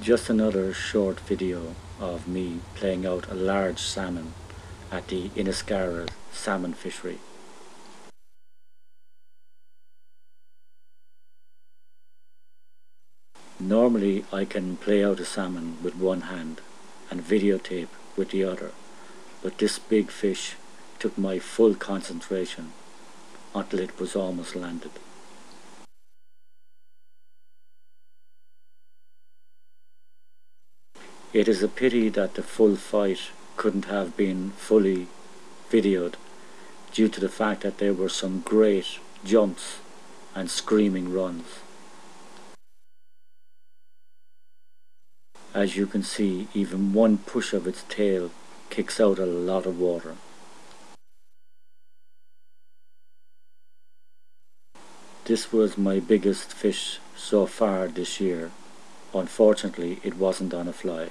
Just another short video of me playing out a large salmon at the Inniscarra salmon fishery. Normally I can play out a salmon with one hand and videotape with the other, but this big fish took my full concentration until it was almost landed. It is a pity that the full fight couldn't have been fully videoed due to the fact that there were some great jumps and screaming runs. As you can see, even one push of its tail kicks out a lot of water. This was my biggest fish so far this year. Unfortunately, it wasn't on a fly.